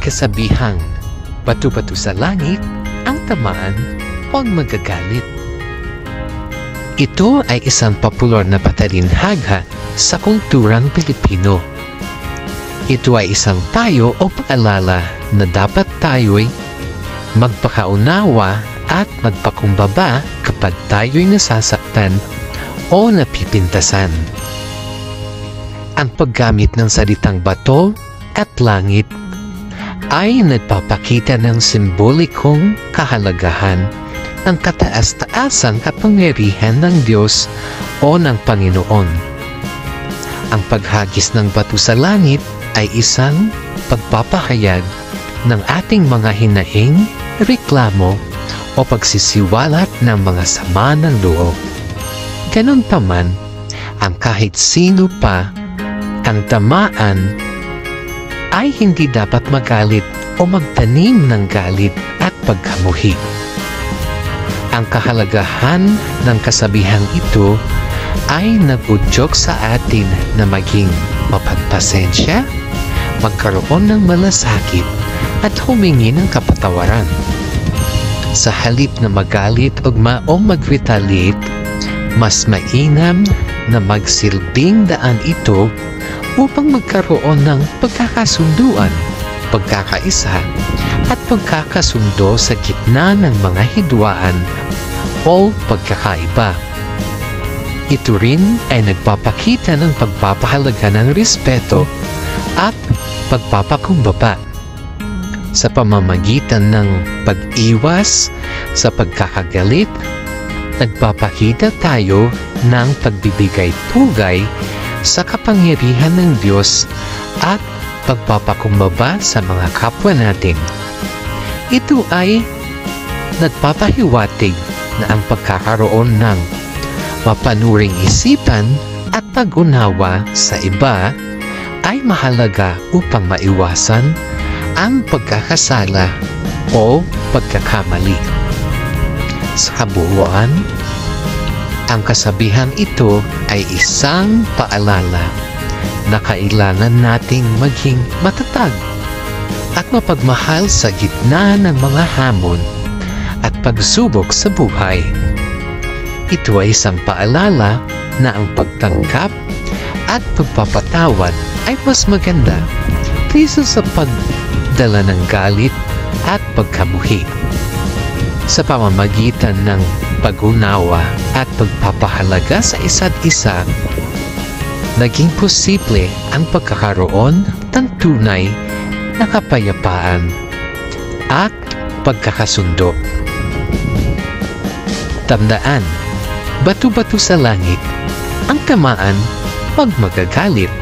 kasabihang batu-batu sa langit ang tamaan huwag magagalit. Ito ay isang popular na patalinhaga sa kulturang Pilipino. Ito ay isang payo o paalala na dapat tayo'y magpakaunawa at magpakumbaba kapag tayo'y nasasaktan o napipintasan. Ang paggamit ng salitang bato at langit ay nagpapakita ng simbolikong kahalagahan ng kataas-taasang kapangyarihan ng Diyos o ng Panginoon. Ang paghagis ng bato sa langit ay isang pagpapahayag ng ating mga hinaing, reklamo o pagsisiwalat ng mga sama ng loob. Ganon pa man, ang kahit sino pa ang tamaan ay hindi dapat magalit o magtanim ng galit at pagkamuhi. Ang kahalagahan ng kasabihang ito ay nagudyok sa atin na maging mapagpasensya, magkaroon ng malasakit at humingi ng kapatawaran. Sa halip na magalit o, ma o mag-retaliate, mas mainam na magsilbing daan ito upang magkaroon ng pagkakasunduan, pagkakaisa, at pagkakasundo sa gitna ng mga hidwaan o pagkakaiba. Ito rin ay nagpapakita ng pagpapahalaga ng respeto at pagpapakumbaba sa pamamagitan ng pag-iwas sa pagkakagalit, nagpapakita tayo ng pagbibigay pugay sa kapangyarihan ng Diyos at pagpapakumbaba sa mga kapwa natin. Ito ay nagpapahiwatig na ang pagkakaroon ng mapanuring isipan at pag-unawa sa iba ay mahalaga upang maiwasan ang pagkakasala o pagkakamali. Sa kabuuan, ang kasabihan ito ay isang paalala na kailangan nating maging matatag at mapagmahal sa gitna ng mga hamon at pagsubok sa buhay. Ito ay isang paalala na ang pagtangkap at pagpapatawad ay mas maganda kaysa sa pagdala ng galit at pagkamuhi. Sa pamamagitan ng pag-unawa at pagpapahalaga sa isa't isa, naging posible ang pagkakaroon ng tunay na kapayapaan at pagkakasundo. Tandaan, bato-bato sa langit, ang tamaan wag magagalit